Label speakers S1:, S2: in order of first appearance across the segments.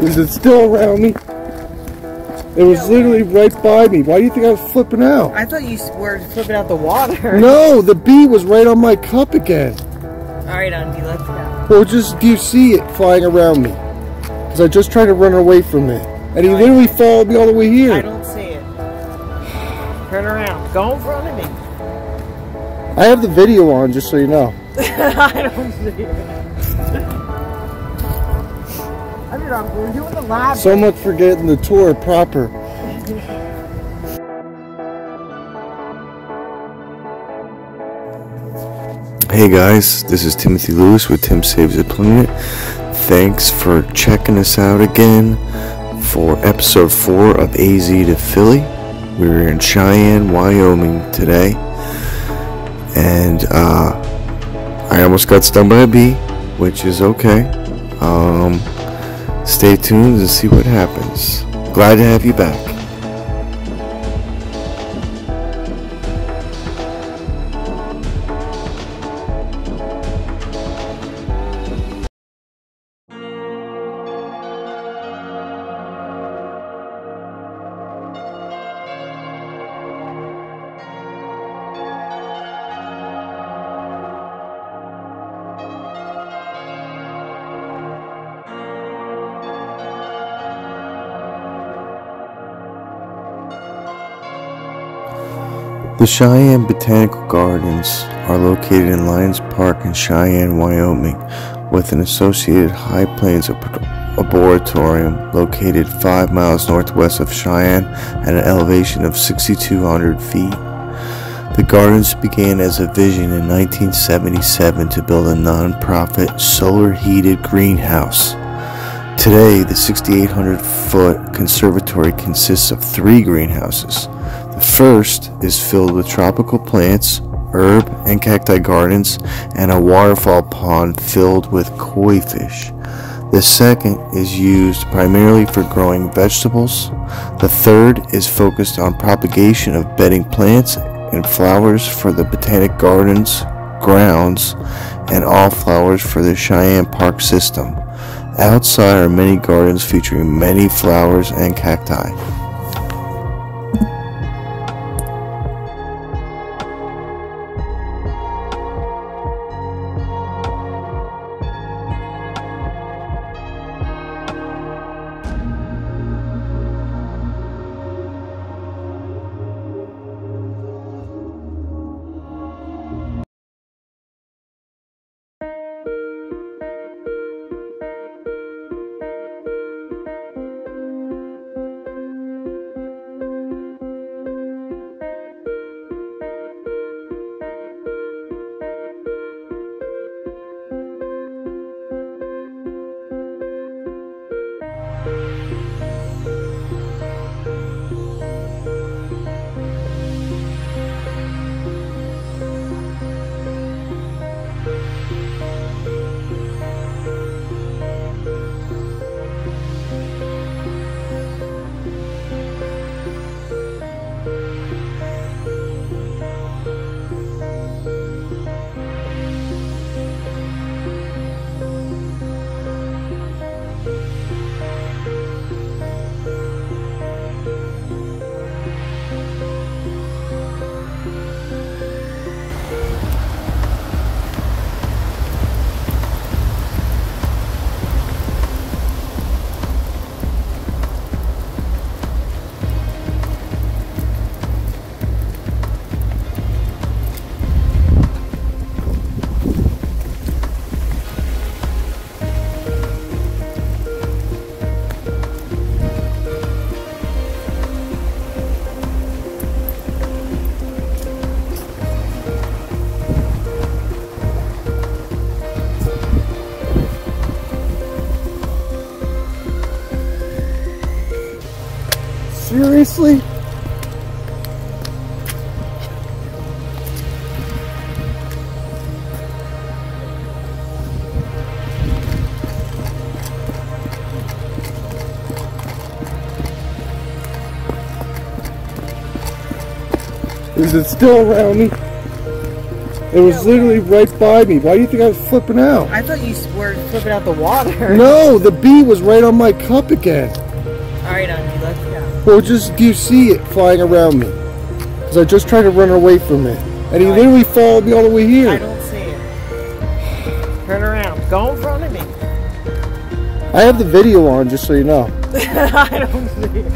S1: Is it still around me? It was literally right by me. Why do you think I was flipping out?
S2: I thought you were flipping out the water.
S1: No, the bee was right on my cup again.
S2: All right, Andy, let's go.
S1: Well, just do you see it flying around me? Because I just tried to run away from it. And he
S2: No, I-
S1: literally followed me all the way here.
S2: I don't see it. Turn around. Go in front of me.
S1: I have the video on, just so you know.
S2: I don't see it. We're doing the lab.
S1: So much for getting the tour proper. Hey guys, this is Timothy Lewis with Tim Saves the Planet. Thanks for checking us out again for episode 4 of AZ to Philly. We're in Cheyenne, Wyoming today. And uh, I almost got stung by a bee, which is okay. Um, stay tuned and see what happens. Glad to have you back. The Cheyenne Botanical Gardens are located in Lions Park in Cheyenne, Wyoming, with an associated High Plains Arboretum located 5 miles northwest of Cheyenne at an elevation of 6,200 feet. The gardens began as a vision in 1977 to build a non-profit solar-heated greenhouse. Today, the 6,800 foot conservatory consists of three greenhouses. The first is filled with tropical plants, herb and cacti gardens, and a waterfall pond filled with koi fish. The second is used primarily for growing vegetables. The third is focused on propagation of bedding plants and flowers for the botanic gardens, grounds, and all flowers for the Cheyenne Park system. Outside are many gardens featuring many flowers and cacti. Is it still around me?
S3: It was literally right by me. Why do you think I was flipping out?
S2: I thought you were flipping out the water.
S3: No, the bee was right on my cup again.
S2: All right, go.
S3: Well, just do you see it flying around me? Because I just tried to run away from it. And he literally followed me all the way here.
S2: I don't see it. Turn around. Go in front of me.
S3: I have the video on, just so you know.
S2: I don't see it.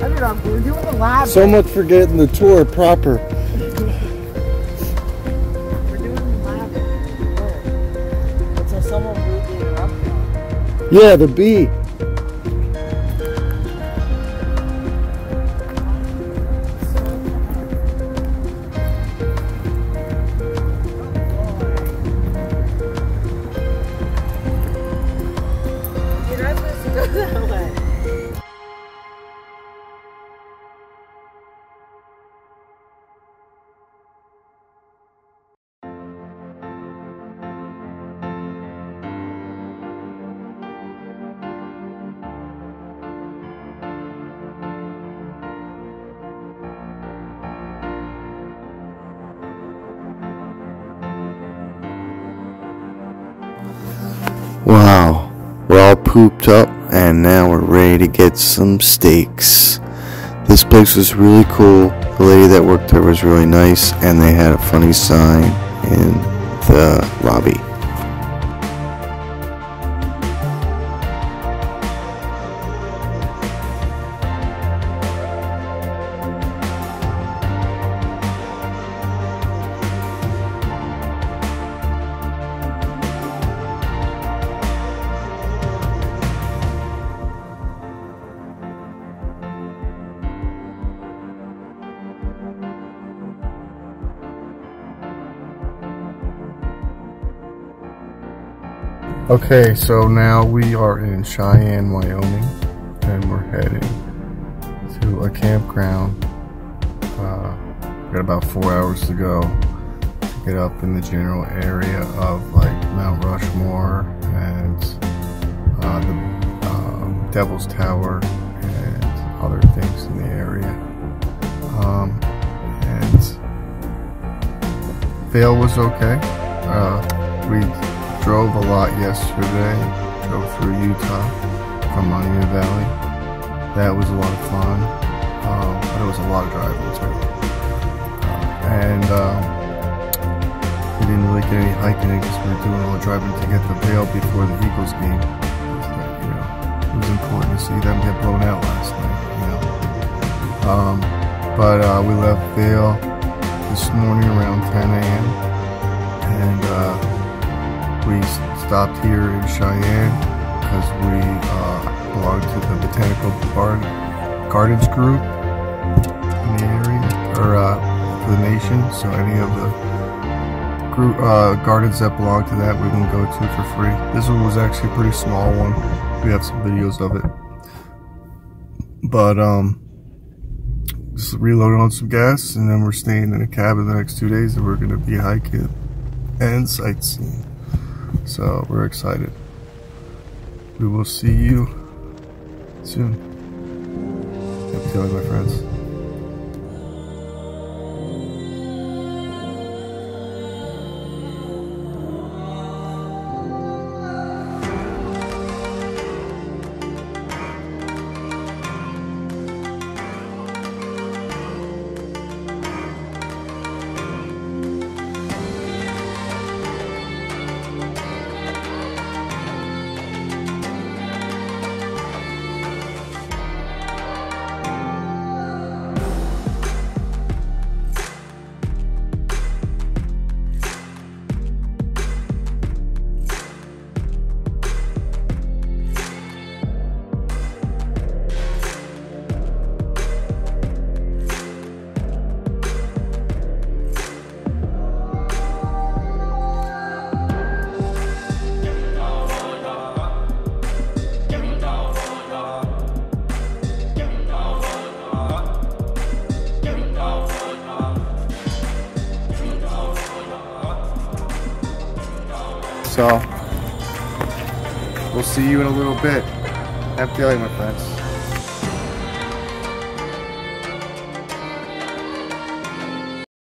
S2: I mean, I'm, we're doing the lab.
S3: So much for getting the tour proper.
S2: We're doing the lab. Until someone rudely interrupts.
S3: Yeah, the bee. Wow, we're all pooped up and now we're ready to get some steaks. This place was really cool. The lady that worked there was really nice and they had a funny sign in the lobby. Okay, so now we are in Cheyenne, Wyoming, and we're heading to a campground. Uh, got about four hours to go to get up in the general area of like Mount Rushmore and uh, the um, Devil's Tower and other things in the area. Um, and Vail was okay. Uh, we drove a lot yesterday. Drove through Utah from Monument Valley. That was a lot of fun. Um, but it was a lot of driving too. Uh, and um, we didn't really get any hiking in because we were doing all the driving to get the Vail before the Eagles game. You know, it was important to see them get blown out last night. You know. Um, but uh, we left Vail this morning around 10 a.m. and uh, we stopped here in Cheyenne because we uh, belong to the Botanical Bar- Gardens group in the area or uh, the nation. So any of the group uh, gardens that belong to that we can go to for free. This one was actually a pretty small one. We have some videos of it, but um just reloading on some gas and then we're staying in a cabin the next two days and we're going to be hiking and sightseeing so we're excited. We will see you soon. Happy telling my friends so we'll see you in a little bit. Happy telling my friends